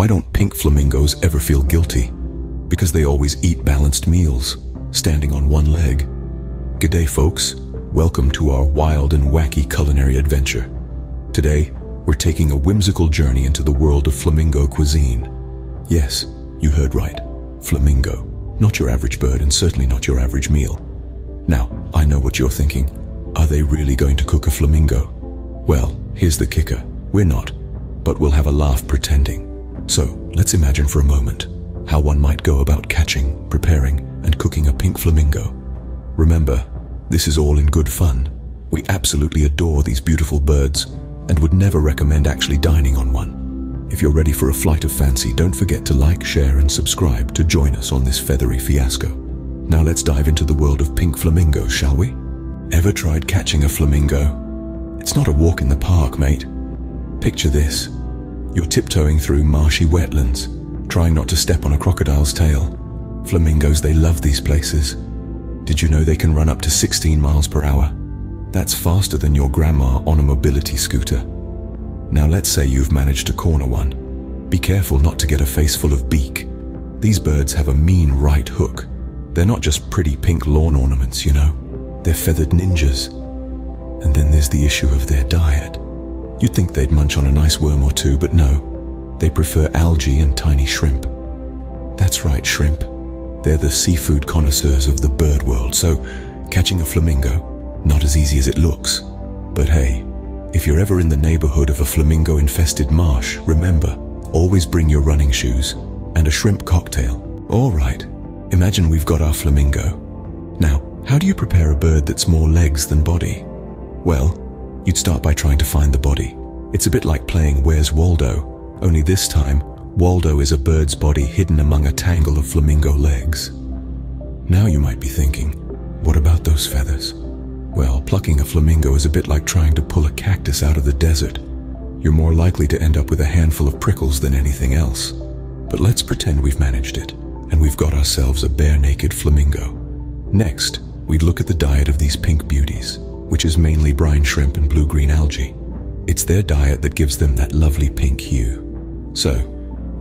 Why don't pink flamingos ever feel guilty? Because they always eat balanced meals, standing on one leg. G'day folks, welcome to our wild and wacky culinary adventure. Today, we're taking a whimsical journey into the world of flamingo cuisine. Yes, you heard right, flamingo. Not your average bird and certainly not your average meal. Now, I know what you're thinking. Are they really going to cook a flamingo? Well, here's the kicker. We're not, but we'll have a laugh pretending. So, let's imagine for a moment how one might go about catching, preparing, and cooking a pink flamingo. Remember, this is all in good fun. We absolutely adore these beautiful birds and would never recommend actually dining on one. If you're ready for a flight of fancy, don't forget to like, share, and subscribe to join us on this feathery fiasco. Now let's dive into the world of pink flamingos, shall we? Ever tried catching a flamingo? It's not a walk in the park, mate. Picture this. You're tiptoeing through marshy wetlands, trying not to step on a crocodile's tail. Flamingos, they love these places. Did you know they can run up to 16 miles per hour? That's faster than your grandma on a mobility scooter. Now let's say you've managed to corner one. Be careful not to get a face full of beak. These birds have a mean right hook. They're not just pretty pink lawn ornaments, you know. They're feathered ninjas. And then there's the issue of their diet. You'd think they'd munch on a nice worm or two, but no. They prefer algae and tiny shrimp. That's right, shrimp. They're the seafood connoisseurs of the bird world, so catching a flamingo, not as easy as it looks. But hey, if you're ever in the neighborhood of a flamingo-infested marsh, remember, always bring your running shoes and a shrimp cocktail. All right, imagine we've got our flamingo. Now, how do you prepare a bird that's more legs than body? Well, you'd start by trying to find the body. It's a bit like playing Where's Waldo, only this time, Waldo is a bird's body hidden among a tangle of flamingo legs. Now you might be thinking, what about those feathers? Well, plucking a flamingo is a bit like trying to pull a cactus out of the desert. You're more likely to end up with a handful of prickles than anything else. But let's pretend we've managed it, and we've got ourselves a bare-naked flamingo. Next, we'd look at the diet of these pink beauties, which is mainly brine shrimp and blue-green algae. It's their diet that gives them that lovely pink hue. So,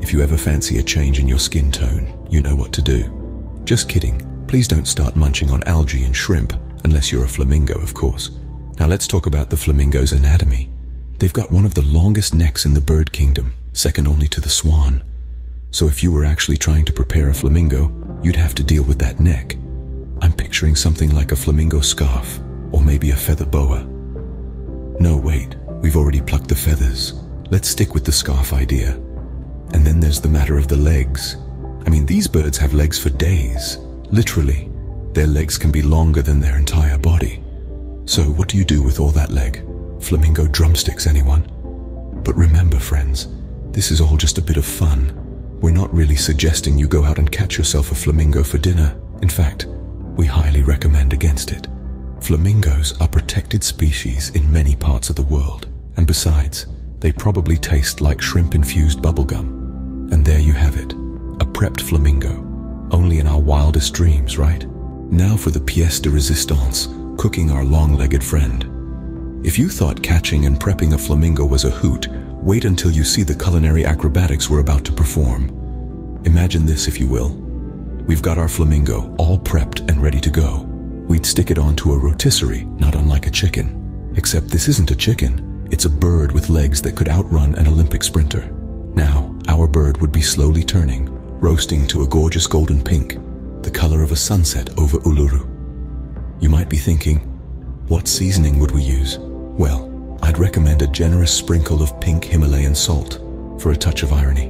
if you ever fancy a change in your skin tone, you know what to do. Just kidding, please don't start munching on algae and shrimp unless you're a flamingo, of course. Now let's talk about the flamingo's anatomy. They've got one of the longest necks in the bird kingdom, second only to the swan. So if you were actually trying to prepare a flamingo, you'd have to deal with that neck. I'm picturing something like a flamingo scarf, maybe a feather boa. No, wait, we've already plucked the feathers. Let's stick with the scarf idea. And then there's the matter of the legs. I mean, these birds have legs for days, literally. Their legs can be longer than their entire body. So what do you do with all that leg? Flamingo drumsticks, anyone? But remember, friends, this is all just a bit of fun. We're not really suggesting you go out and catch yourself a flamingo for dinner. In fact, we highly recommend against it. Flamingos are protected species in many parts of the world, and besides, they probably taste like shrimp-infused bubblegum. And there you have it, a prepped flamingo, only in our wildest dreams, right? Now for the pièce de résistance, cooking our long-legged friend. If you thought catching and prepping a flamingo was a hoot, wait until you see the culinary acrobatics we're about to perform. Imagine this, if you will. We've got our flamingo all prepped and ready to go. We'd stick it onto a rotisserie, not unlike a chicken. Except this isn't a chicken, it's a bird with legs that could outrun an Olympic sprinter. Now, our bird would be slowly turning, roasting to a gorgeous golden pink, the color of a sunset over Uluru. You might be thinking, what seasoning would we use? Well, I'd recommend a generous sprinkle of pink Himalayan salt for a touch of irony.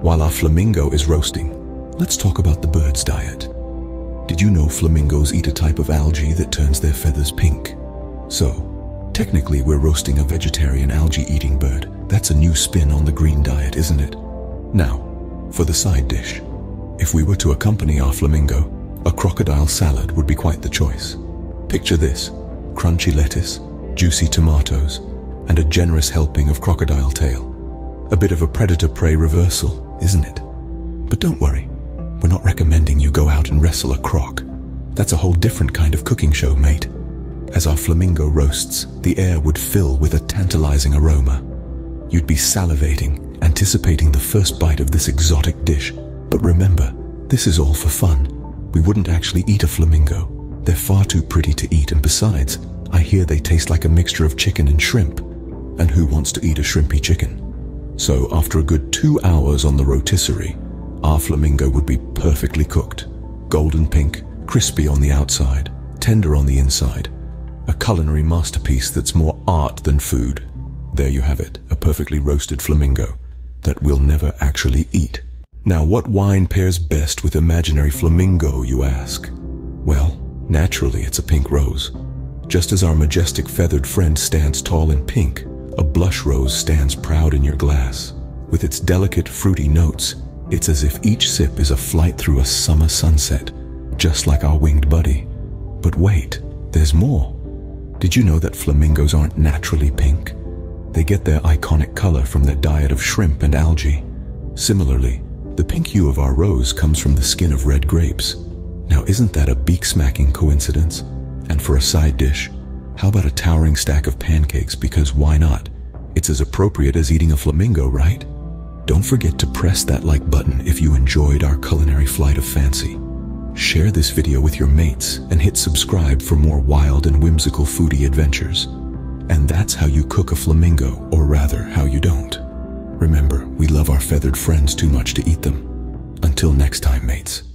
While our flamingo is roasting, let's talk about the bird's diet. Did you know flamingos eat a type of algae that turns their feathers pink? So, technically we're roasting a vegetarian algae-eating bird. That's a new spin on the green diet, isn't it? Now, for the side dish. If we were to accompany our flamingo, a crocodile salad would be quite the choice. Picture this, crunchy lettuce, juicy tomatoes, and a generous helping of crocodile tail. A bit of a predator-prey reversal, isn't it? But don't worry, we're not recommending you go out and wrestle a croc. That's a whole different kind of cooking show, mate. As our flamingo roasts, the air would fill with a tantalizing aroma. You'd be salivating anticipating the first bite of this exotic dish. But remember, this is all for fun. We wouldn't actually eat a flamingo. They're far too pretty to eat and besides, I hear they taste like a mixture of chicken and shrimp. And who wants to eat a shrimpy chicken? So after a good two hours on the rotisserie, our flamingo would be perfectly cooked. Golden pink, crispy on the outside, tender on the inside. A culinary masterpiece that's more art than food. There you have it, a perfectly roasted flamingo that we'll never actually eat. Now what wine pairs best with imaginary flamingo, you ask? Well, naturally it's a pink rose. Just as our majestic feathered friend stands tall in pink, a blush rose stands proud in your glass. With its delicate fruity notes, it's as if each sip is a flight through a summer sunset, just like our winged buddy. But wait, there's more. Did you know that flamingos aren't naturally pink? They get their iconic color from their diet of shrimp and algae. Similarly, the pink hue of our rose comes from the skin of red grapes. Now isn't that a beak-smacking coincidence? And for a side dish, how about a towering stack of pancakes because why not? It's as appropriate as eating a flamingo, right? Don't forget to press that like button if you enjoyed our culinary flight of fancy. Share this video with your mates and hit subscribe for more wild and whimsical foodie adventures. And that's how you cook a flamingo, or rather, how you don't. Remember, we love our feathered friends too much to eat them. Until next time, mates.